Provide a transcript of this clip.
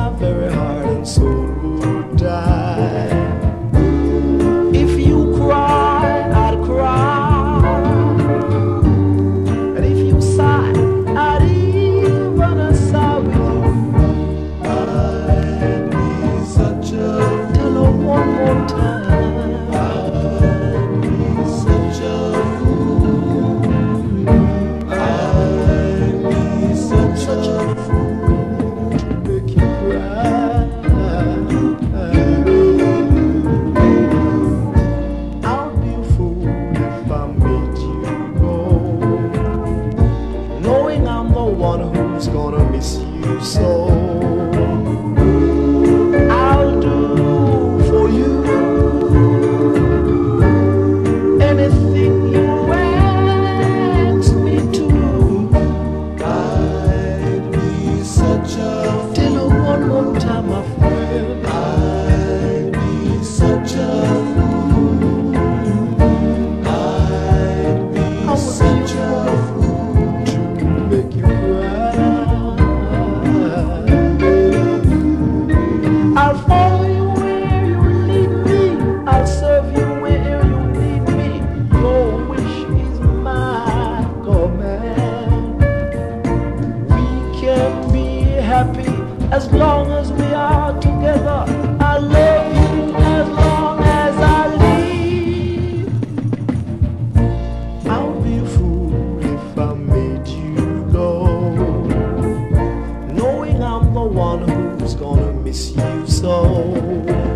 my very heart and soul would die. If you cry, I'd cry. And if you sigh, I'd even sigh with you. I'd be such a. One more time. I'm the one who's gonna miss you so. Happy as long as we are together. I love you as long as I live. I'll be a fool if I made you go, knowing I'm the one who's gonna miss you so.